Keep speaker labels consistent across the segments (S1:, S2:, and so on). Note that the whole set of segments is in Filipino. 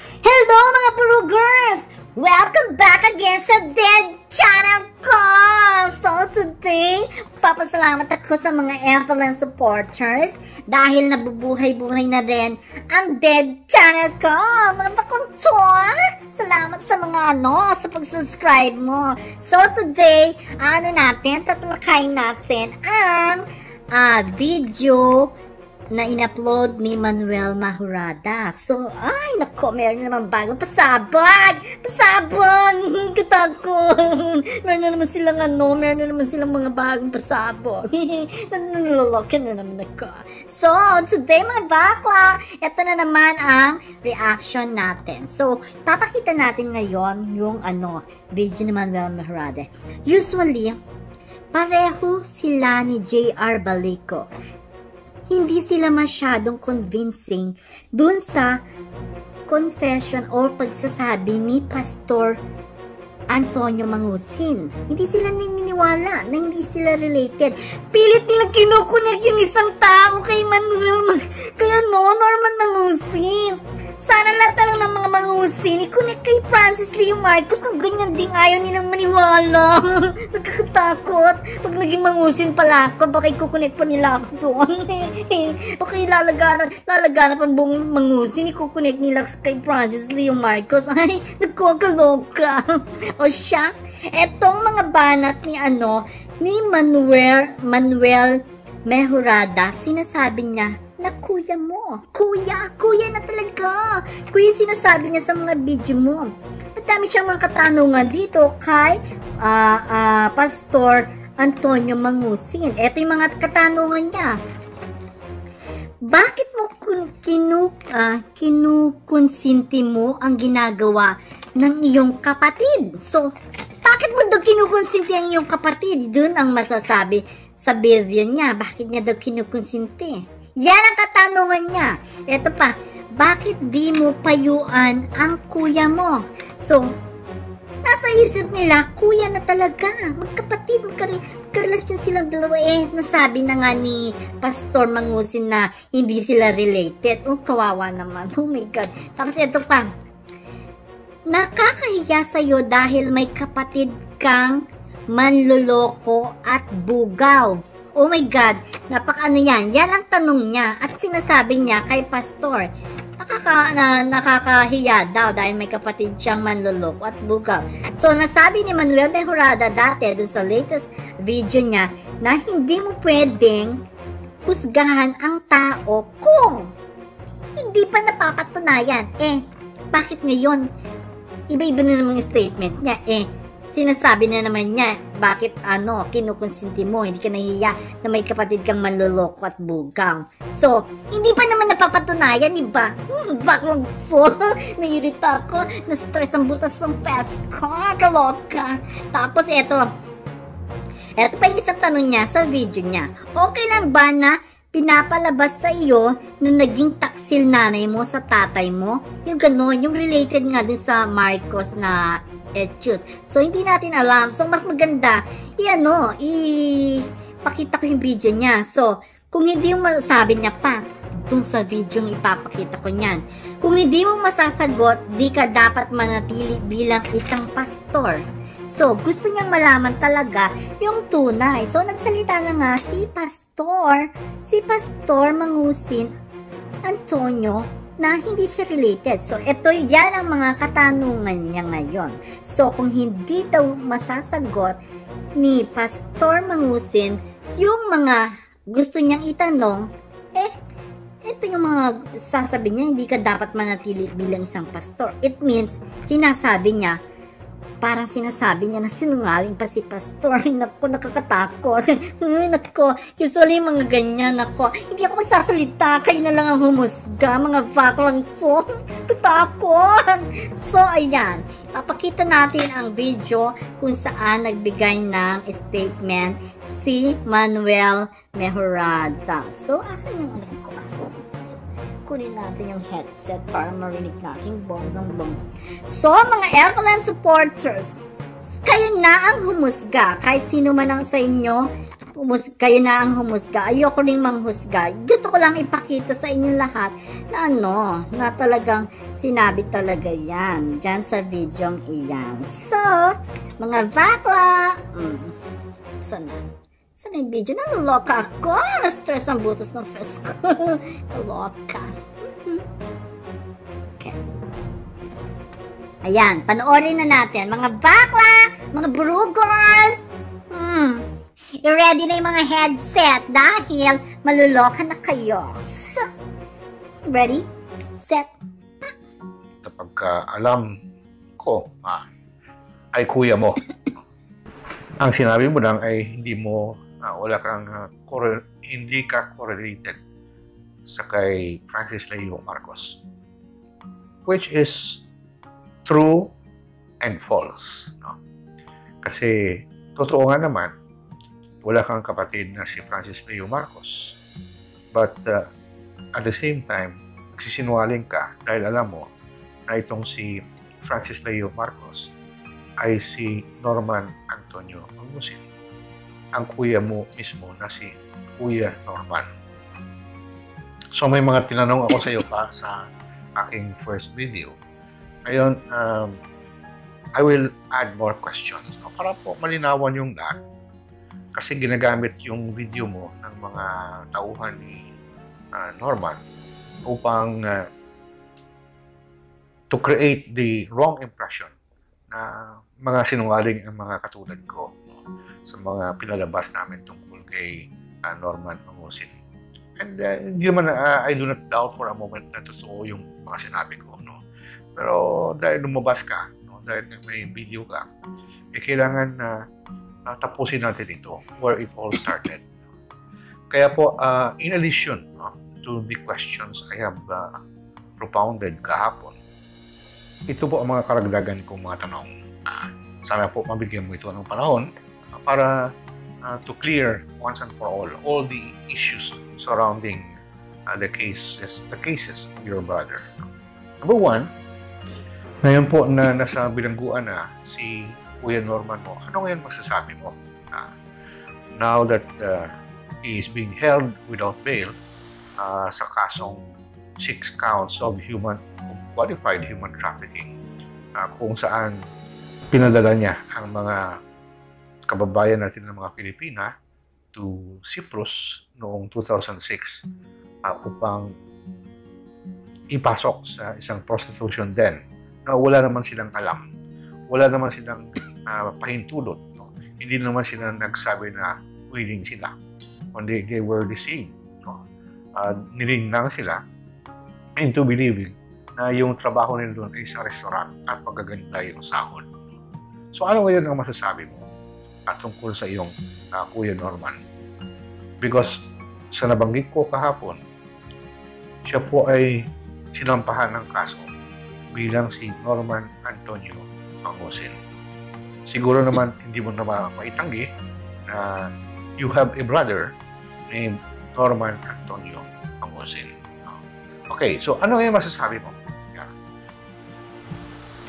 S1: Hello mga Burugers! Welcome back again sa Dead Channel ko! So today, papasalamat ako sa mga Evelyn supporters dahil nabubuhay-buhay na rin ang Dead Channel ko! Mga pakuntor! Salamat sa mga ano, sa pag-subscribe mo. So today, ano natin, tatalakayin natin ang uh, video na in-upload ni Manuel Mahurada. So, ay, nako, meron naman bagong pasabag! Pasabag! Katakot! meron na naman silang ano, meron na naman silang mga bagong pasabog. Nanloloke na naman ako. So, today mga bakla, ito na naman ang reaction natin. So, papakita natin ngayon yung ano, video ni Manuel Mahurada. Usually, pareho sila ni J.R. Balico hindi sila masyadong convincing dun sa confession or pagsasabi ni Pastor Antonio Mangusin. Hindi sila naniniwala na hindi sila related. Pilit nilang kinukunik yung isang tao kay Manuel Mag... Kaya no, Norman Mangusin. Sana lahat na lang ng mga mangusin, i-connect kay Francis Leo Marcos kung ganyan din ayaw nilang maniwala. Nagkakatakot. Pag naging mangusin pala ako, baka i-connect pa nila ako doon. baka ilalaganan, lalaganan pa buong mangusin, i-connect nila kay Francis Leo Marcos. Ay, nagkakaloka. o siya, etong mga banat ni ano, ni Manuel, Manuel Mejorada, sinasabi niya, na kuya mo. Kuya, kuya na talaga. Kuya sinasabi niya sa mga video mo. Madami siyang mga katanungan dito kay uh, uh, Pastor Antonio Mangusin. Ito yung mga katanungan niya. Bakit mo kinu, uh, kinukonsinti mo ang ginagawa ng iyong kapatid? So, bakit mo daw kinukonsinti ang iyong kapatid? Doon ang masasabi sa video niya. Bakit niya daw kinukonsinti? Yan ang katanungan niya. Ito pa, bakit di mo payuan ang kuya mo? So, nasa isip nila, kuya na talaga. Magkapatid, magkarelasyon silang dalawa. Eh, nasabi na nga ni Pastor Mangusin na hindi sila related. Oh, kawawa naman. Oh my God. Tapos ito pa, nakakahiya sa'yo dahil may kapatid kang manloloko at bugaw. Oh my God, napaka-ano yan. Yan ang tanong niya at sinasabi niya kay pastor. Nakaka, na, nakakahiya daw dahil may kapatid siyang manluloko at bugaw. So, nasabi ni Manuel Mejorada dati dun sa latest video niya na hindi mo pwedeng husgahan ang tao kung hindi pa napapatunayan. Eh, bakit ngayon? Iba-iba na namang statement niya. Eh, Sinasabi na naman niya, bakit ano, kinukonsinti mo, hindi ka nahiya na may kapatid kang manloloko at bugang. So, hindi pa naman napapatunayan, iba? Hmm, baklang so, nairita ako, na-stress ang butas ng fast ko, kaloka. Tapos eto, eto pa yung isang tanong niya sa video niya. Okay lang ba na pinapalabas sa iyo na naging taksil nanay mo sa tatay mo? Yung gano'n, yung related nga din sa Marcos na Etios. So, hindi natin alam. So, mas maganda, i-ano, i-pakita ko yung video niya. So, kung hindi mo masabi niya pa, dun sa video yung ipapakita ko niyan. Kung hindi mo masasagot, di ka dapat manatili bilang isang pastor. So, gusto niyang malaman talaga yung tunay. So, nagsalita na nga si Pastor, si Pastor Mangusin Antonio na hindi siya related. So, ito yan ang mga katanungan niya ngayon. So, kung hindi daw masasagot ni Pastor Mangusin yung mga gusto niyang itanong, eh, ito yung mga sasabi niya, hindi ka dapat manatili bilang isang pastor. It means, sinasabi niya, parang sinasabi niya na sinungaling pa si pastor. Nako, nakakatakot. Nako, usually mga ganyan, nako, hindi ako magsasalita. Kayo na lang ang humusga, mga baklang so. Katakot. So, ayan. Papakita natin ang video kung saan nagbigay ng statement si Manuel Mejorada. So, asan yung ko? Kunin natin yung headset para marinig natin bonggang bong. So, mga Evelyn supporters, kayo na ang humusga. Kahit sino man ang sa inyo, humus kayo na ang humusga. Ayoko rin manghusga. Gusto ko lang ipakita sa inyo lahat na ano, na talagang sinabi talaga yan. Diyan sa video iyan. So, mga bakla, mm, sana. Sana yung video? Naloloka ako. Na-stress ang butos ng face ko. Naloka. Mhm. Okay. Ayan, panoorin na natin. Mga bakla, mga burugers, hmm, i-ready na yung mga headset dahil maluloka na kayo. So, ready, set,
S2: Kapag ah, alam ko, ah, ay kuya mo. Ang sinabi mo lang ay hindi mo, ah, wala kang, ah, correl- hindi ka correlated sa kay Francis Leo Marcos. Which is true and false. No? Kasi, totoo nga naman, wala kang kapatid na si Francis Leo Marcos. But, ah, at the same time, nagsisinungaling ka dahil alam mo na itong si Francis Leo Marcos ay si Norman Antonio Angusin. Ang kuya mo mismo na si Kuya Norman. So may mga tinanong ako sa iyo pa sa aking first video. Ngayon, um, I will add more questions no, para po malinawan yung lahat. Kasi ginagamit yung video mo ng mga tauhan ni ah, Norman upang ah, to create the wrong impression na mga sinungaling ang mga katulad ko sa mga pinalabas namin tungkol kay ah, Norman Mangusin. And uh, hindi naman, ah, I do not doubt for a moment na totoo yung mga sinabi ko. No? Pero dahil lumabas ka, no, dahil may video ka, eh kailangan na ah, tapusin natin ito where it all started. Kaya po, ah, in addition no, to the questions I have ah, propounded kahapon, ito po ang mga karagdagan kong mga tanong. Ah, sana po mabigyan mo ito ng panahon ah, para ah, to clear once and for all all the issues surrounding ah, the cases the cases of your brother. Number one, ngayon po na nasa bilangguan na si Kuya Norman mo, ano ngayon masasabi mo? Ah, now that ah, he is being held without bail ah, sa kasong six counts of human qualified human trafficking ah, kung saan pinadala niya ang mga kababayan natin ng mga Pilipina to Cyprus noong 2006 ah, upang ipasok sa isang prostitution den na wala naman silang alam. Wala naman silang ah, pahintulot. No? Hindi naman sila nagsabi na willing sila. Kundi they were deceived. No? Uh, niling lang sila into believing na yung trabaho nila doon ay sa restaurant at pagaganda yung sahod. So ano ngayon ang masasabi mo at tungkol sa iyong uh, Kuya Norman? Because sa nabanggit ko kahapon, siya po ay sinampahan ng kaso bilang si Norman Antonio Pangosin. Siguro naman hindi mo na ma- maitanggi na you have a brother named Norman Antonio Pangosin. Okay, so ano yung masasabi mo? Yeah.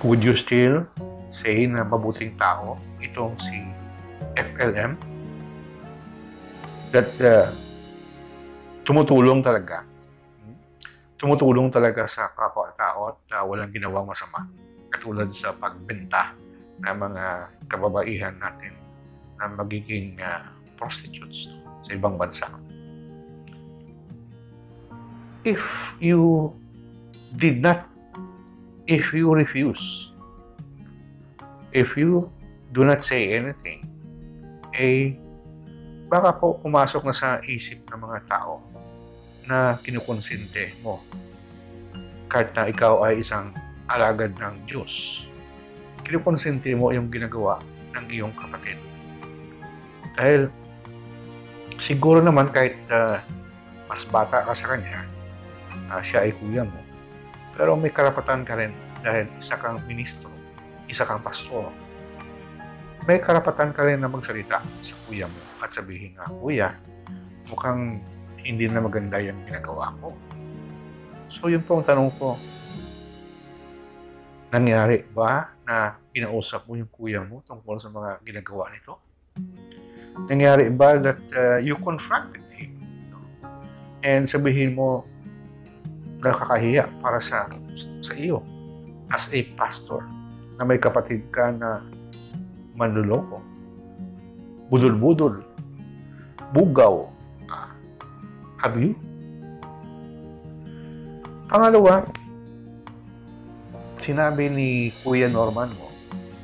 S2: Would you still say na mabuting tao itong si FLM? That uh, tumutulong talaga. Tumutulong talaga sa kapwa-tao at uh, walang ginawang masama. Katulad sa pagbenta ng mga kababaihan natin na magiging uh, prostitutes sa ibang bansa if you did not, if you refuse, if you do not say anything, eh, baka po pumasok na sa isip ng mga tao na kinukonsente mo kahit na ikaw ay isang alagad ng Diyos. Kinukonsente mo yung ginagawa ng iyong kapatid. Dahil siguro naman kahit uh, mas bata ka sa kanya, uh, siya ay kuya mo. Pero may karapatan ka rin dahil isa kang ministro, isa kang pastor. May karapatan ka rin na magsalita sa kuya mo at sabihin nga, Kuya, mukhang hindi na maganda yung ginagawa ko. So yun po ang tanong ko. Nangyari ba na kinausap mo yung kuya mo tungkol sa mga ginagawa nito? Nangyari ba that uh, you confronted him? And sabihin mo, nakakahiya para sa sa iyo as a pastor na may kapatid ka na manluloko, budol-budol, bugaw. Have you? Pangalawa, sinabi ni Kuya Norman mo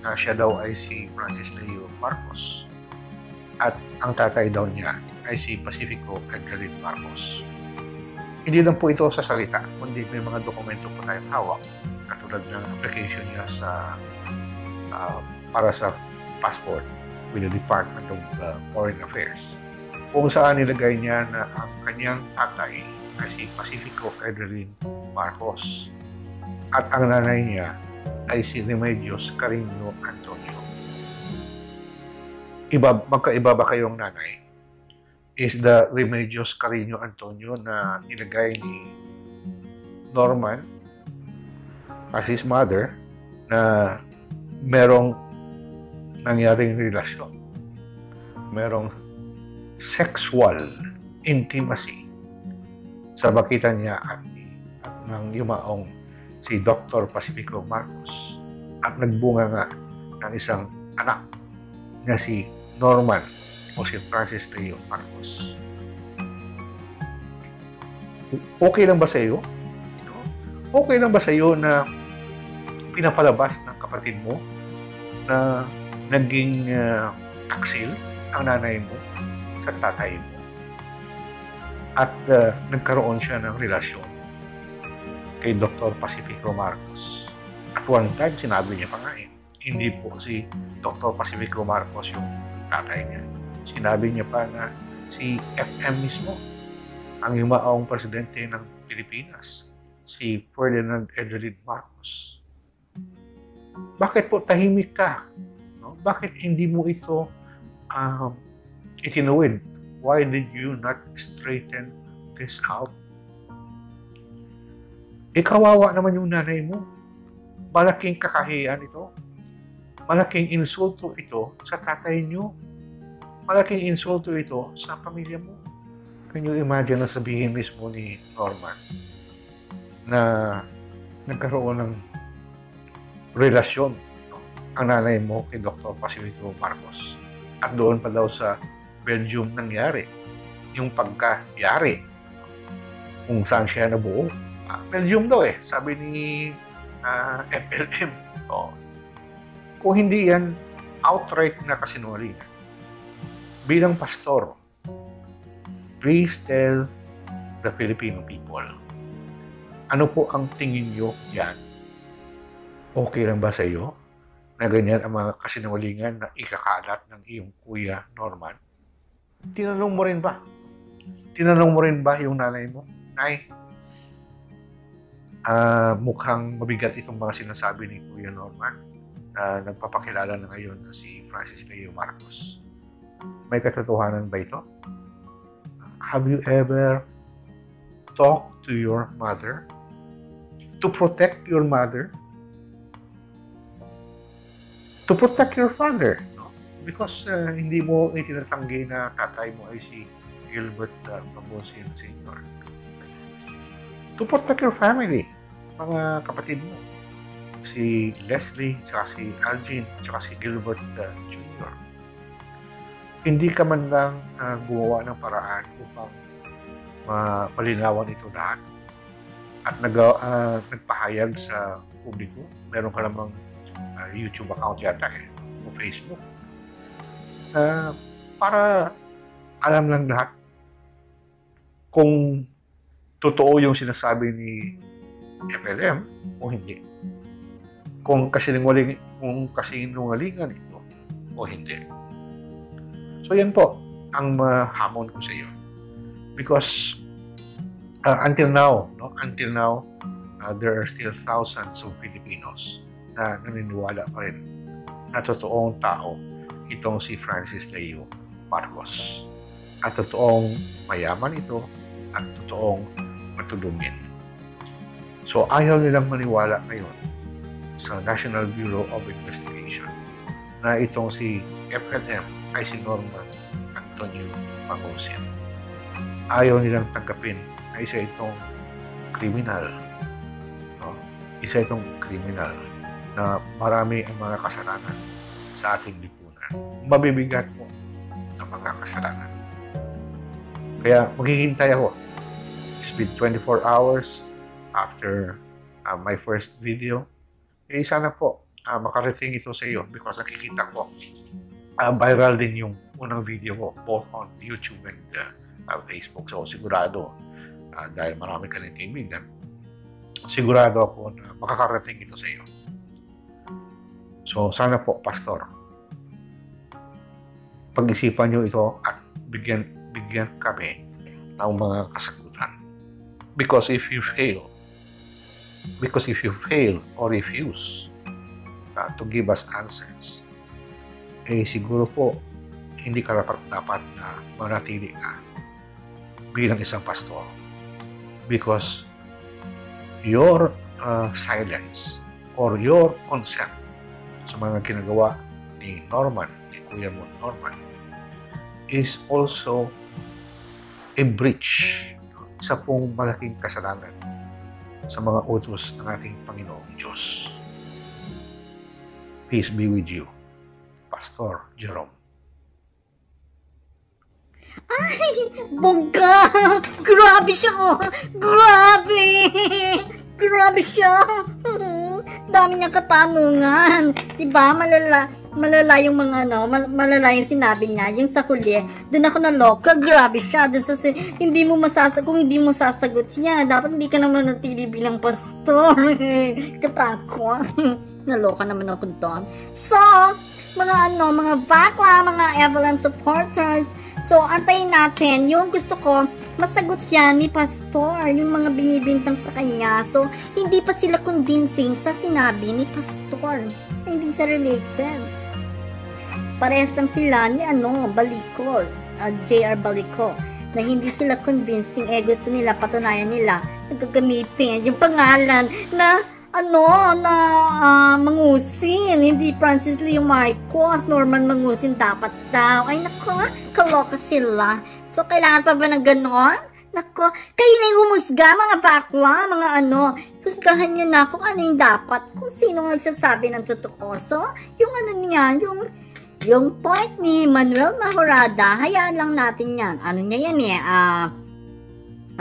S2: na siya daw ay si Francis Leo Marcos at ang tatay daw niya ay si Pacifico Edgarin Marcos. Hindi lang po ito sa salita, kundi may mga dokumento po tayong hawak katulad ng application niya sa uh, para sa passport with the Department of uh, Foreign Affairs kung saan nilagay niya na ang kanyang tatay ay si Pacifico Edwin Marcos at ang nanay niya ay si Remedios Carino Antonio. Iba, magkaiba ba kayong nanay? Is the Remedios Carino Antonio na nilagay ni Norman as his mother na merong nangyaring relasyon. Merong sexual intimacy sa bakitan niya at, at ng yumaong si Dr. Pacifico Marcos at nagbunga nga ng isang anak na si Norman o si Francis Leo Marcos. Okay lang ba sa iyo? Okay lang ba sa iyo na pinapalabas ng kapatid mo na naging uh, taksil ang nanay mo sa tatay mo? at uh, nagkaroon siya ng relasyon kay Dr. Pacifico Marcos. At one time, sinabi niya pa nga eh, hindi po si Dr. Pacifico Marcos yung tatay niya. Sinabi niya pa na si FM mismo ang yumaong presidente ng Pilipinas, si Ferdinand Edwin Marcos. Bakit po tahimik ka? Bakit hindi mo ito um, itinuwid Why did you not straighten this out? Ikawawa naman yung nanay mo. Malaking kakahiyan ito. Malaking insulto ito sa tatay niyo. Malaking insulto ito sa pamilya mo. Can you imagine na sabihin mismo ni Norman na nagkaroon ng relasyon ang nanay mo kay Dr. Pacifico Marcos. At doon pa daw sa Belgium nangyari. Yung pagkayari. Kung saan siya nabuo. Uh, Belgium daw eh. Sabi ni uh, ah, FLM. Oh. Kung hindi yan outright na kasinungalingan. Bilang pastor, please tell the Filipino people, ano po ang tingin nyo yan? Okay lang ba sa iyo na ganyan ang mga kasinungalingan na ikakalat ng iyong kuya Norman? Tinanong mo rin ba? Tinanong mo rin ba yung nanay mo? Nay, uh, mukhang mabigat itong mga sinasabi ni Kuya Norman na nagpapakilala na ngayon na si Francis Leo Marcos. May katotohanan ba ito? Have you ever talked to your mother to protect your mother? To protect your father? because uh, hindi mo itinatanggi na tatay mo ay si Gilbert uh, Pabosin Sr. To protect your family, mga kapatid mo, si Leslie, tsaka si Algin, tsaka si Gilbert uh, Jr. Hindi ka man lang uh, gumawa ng paraan upang mapalinawan ito lahat. At nag, uh, nagpahayag sa publiko, meron ka namang uh, YouTube account yata eh, o Facebook uh, para alam lang lahat kung totoo yung sinasabi ni FLM o hindi. Kung kasinungaling, kung kasinungalingan ito o hindi. So yan po ang mahamon ko sa iyo. Because uh, until now, no, until now, uh, there are still thousands of Filipinos na naniniwala pa rin na totoong tao itong si Francis Leo Marcos. At totoong mayaman ito at totoong matulungin. So ayaw nilang maniwala ngayon sa National Bureau of Investigation na itong si FLM ay si Norman Antonio Pangusin. Ayaw nilang tanggapin na isa itong kriminal. No? Isa itong kriminal na marami ang mga kasalanan sa ating lipunan. Mabibigat po ang mga kasalanan. Kaya maghihintay ako. It's been 24 hours after uh, my first video. Eh, sana po uh, makarating ito sa iyo because nakikita ko uh, viral din yung unang video ko both on YouTube and uh, uh, Facebook. So sigurado uh, dahil marami ka rin kaibigan, sigurado ako na makakarating ito sa iyo. So sana po, Pastor, pag-isipan nyo ito at bigyan, bigyan kami ng mga kasagutan. Because if you fail, because if you fail or refuse uh, to give us answers, eh siguro po hindi ka dapat, dapat na manatili ka bilang isang pastor because your uh, silence or your consent sa mga ginagawa ni Norman, ni Kuya mo Norman, is also a breach sa pong malaking kasalanan sa mga utos ng ating Panginoong Diyos. Peace be with you, Pastor Jerome.
S1: Ay, bongga! Grabe siya, oh! Grabe! Grabe siya! Dami niyang katanungan. Diba? Malala, malala yung mga ano, mal, malala yung sinabi niya. Yung sa huli, doon ako naloka. Grabe siya. Doon sa, hindi mo masasagot, kung hindi mo sasagot siya, dapat hindi ka naman natili bilang pastor. Katakot. Naloka naman ako doon. So, mga ano, mga bakla, mga Evelyn supporters, So, antayin natin. Yung gusto ko, masagot siya ni Pastor, yung mga binibintang sa kanya. So, hindi pa sila convincing sa sinabi ni Pastor. Hindi siya related. Parehas lang sila ni ano, Balikol, uh, ah, JR Baliko, na hindi sila convincing. Eh, gusto nila, patunayan nila, nagkagamitin yung pangalan na ano, na uh, Mangusin, hindi Francis Leo Marcos, Norman Mangusin dapat daw. Ay nako, kaloka sila. So, kailangan pa ba ng ganon? Nako, kayo na yung humusga, mga bakla, mga ano. Husgahan nyo na kung ano yung dapat, kung sino nagsasabi ng totoo. So, yung ano niya, yung yung point ni Manuel Mahorada, hayaan lang natin yan. Ano niya yan eh, ah, uh,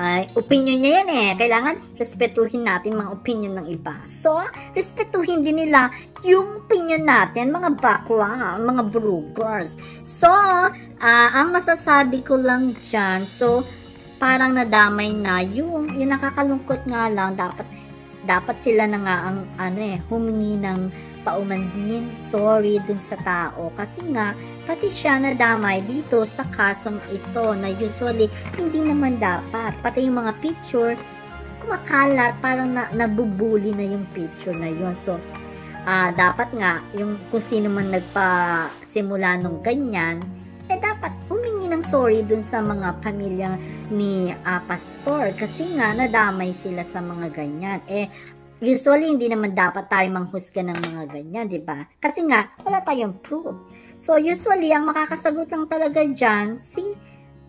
S1: ay, opinion niya yan eh. Kailangan respetuhin natin mga opinion ng iba. So, respetuhin din nila yung opinion natin, mga bakla, mga bloggers. So, uh, ang masasabi ko lang dyan, so, parang nadamay na yung, yung nakakalungkot nga lang, dapat, dapat sila na nga ang, ano eh, humingi ng paumanhin, sorry dun sa tao. Kasi nga, pati siya nadamay dito sa kasong ito na usually hindi naman dapat. Pati yung mga picture, kumakalat, parang na, nabubuli na yung picture na yun. So, uh, dapat nga, yung kung sino man nagpa-simula nung ganyan, eh dapat humingi ng sorry dun sa mga pamilya ni uh, pastor kasi nga nadamay sila sa mga ganyan. Eh, usually hindi naman dapat tayo manghusga ng mga ganyan, di ba? Kasi nga, wala tayong proof. So, usually, ang makakasagot lang talaga dyan, si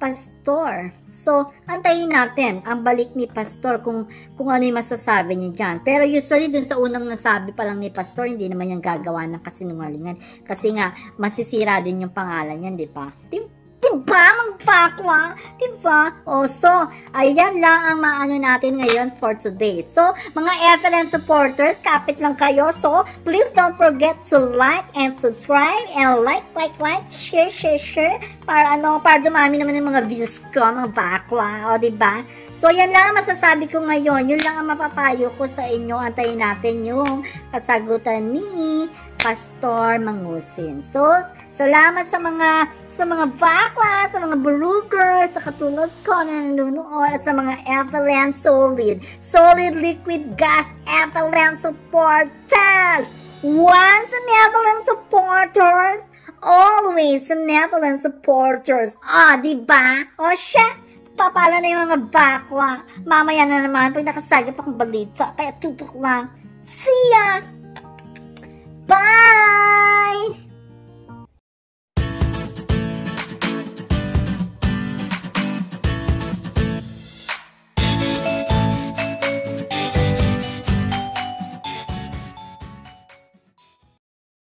S1: pastor. So, antayin natin ang balik ni pastor kung, kung ano yung masasabi niya dyan. Pero usually, dun sa unang nasabi pa lang ni pastor, hindi naman yung gagawa ng kasinungalingan. Kasi nga, masisira din yung pangalan niyan, di ba? Di Diba, magpakwa? Diba? O, so, ayan lang ang maano natin ngayon for today. So, mga FLM supporters, kapit lang kayo. So, please don't forget to like and subscribe and like, like, like, share, share, share. Para ano, para dumami naman yung mga views ko, mga bakla. O, diba? So, yan lang ang masasabi ko ngayon. Yun lang ang mapapayo ko sa inyo. Antayin natin yung kasagutan ni Pastor Mangusin. So, salamat sa mga sa mga bakla, sa mga burugers, sa katulad ko na nanunood, at sa mga Avalanche Solid, Solid Liquid Gas Avalanche Supporters! Once an Avalanche Supporters, always an Avalanche Supporters. Ah, oh, diba? O oh, siya, Papala na yung mga bakla. Mamaya na naman pag nakasagap akong balita. Kaya tutok lang. See ya! Bye!